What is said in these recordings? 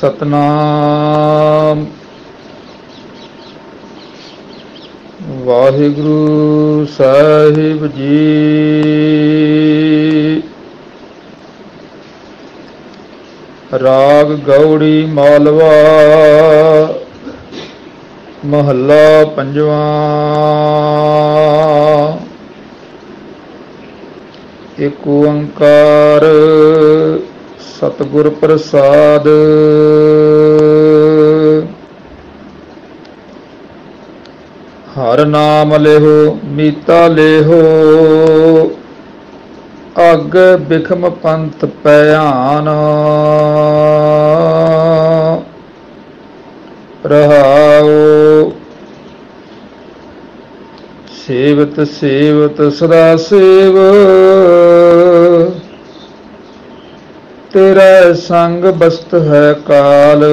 ਸਤਨਾਮ। ਵਾਹਿਗੁਰੂ ਸਾਹਿਬ ਜੀ। ਰਾਗ ਗੌੜੀ ਮਾਲਵਾ ਮਹੱਲਾ ਪੰਜਵਾਂ। ਏਕ ਓੰਕਾਰ ਸਤਿਗੁਰ ਪ੍ਰਸਾਦ। ਹਰ ਨਾਮ ਲੇਹੋ, ਮੀਤਾ ਲੇਹੋ। ਅਗ ਬਿਖਮ ਪੰਥ ਪਿਆਨ ਰਹਾਉ। ਸੇਵਤ ਸੇਵਤ, ਸਦਾ ਸੇਵ। ਤੇਰਾ ਸੰਗ ਬਸਤ ਹੈ ਕਾਲ।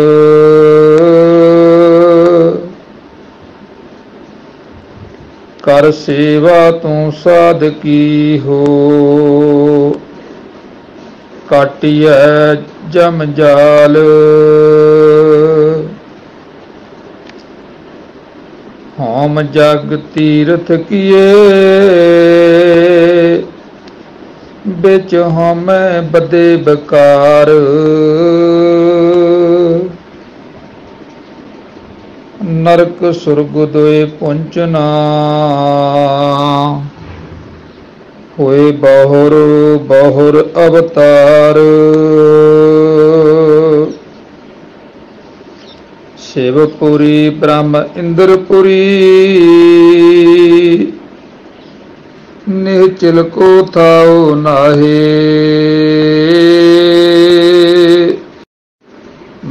ਕਰ ਸੇਵਾ ਤੂੰ ਸਾਧ ਕੀ ਹੋ। ਕਾਟਿਐ ਜਮ ਜਾਲ। ਹਉਮ ਜਗ ਤੀਰਥ ਕੀਏ। ਵਿੱਚ ਹਉਮੈ ਬਦੇ ਬਕਾਰ। ਨਰਕ ਸੁਰਗ ਦੋਏ ਪੁੰਚਨਾ। ਹੋਏ ਬਹੁਰ ਬਹੁਰ ਅਵਤਾਰ। ਸ਼ਿਵਪੁਰੀ ਬ੍ਰਹਮ ਇੰਦਰਪੁਰੀ। ਨਿਹਚਲ ਕੋ ਥਾਉ ਨਾਹੀ।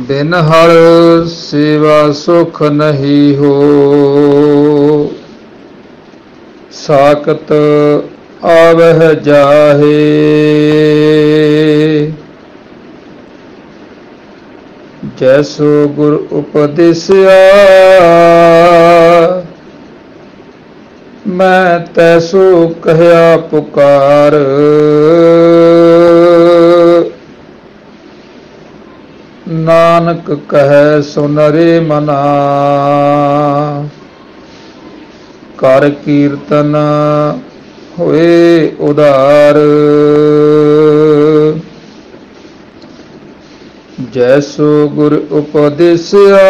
ਬਿਨ ਹਰ ਸੇਵਾ ਸੁਖ ਨਹੀਂ ਹੋ। ਸਾਖਤ ਆਵਹਿ ਜਾਹੇ। ਜੈਸੋ ਗੁਰ ਉਪਦੇਸਿਆ, ਮੈਂ ਤੈਸੋ ਕਹਿਆ ਪੁਕਾਰ। ਨਾਨਕ ਕਹੈ ਸੁਨਰੇ ਮਨਾ। ਕਰ ਕੀਰਤਨ ਹੋਏ ਉਦਾਰ ਜੈਸੋ ਗੁਰ ਉਪਦੇਸਿਆ,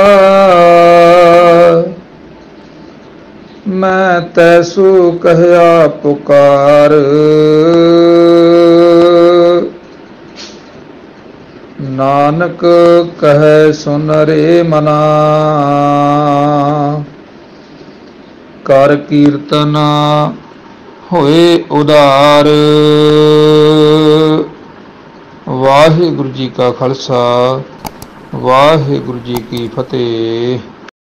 ਮੈਂ ਤੈਸੋ ਕਹਿਆ ਪੁਕਾਰ। ਨਾਨਕ ਕਹੈ ਸੁਨ ਰੇ ਮਨਾ। ਕਰ ਕੀਰਤਨ ਹੋਏ ਉਦਾਰ। ਵਾਹਿਗੁਰੂ ਜੀ ਕਾ ਖਾਲਸਾ, ਵਾਹਿਗੁਰੂ ਜੀ ਕੀ ਫਤਿਹ।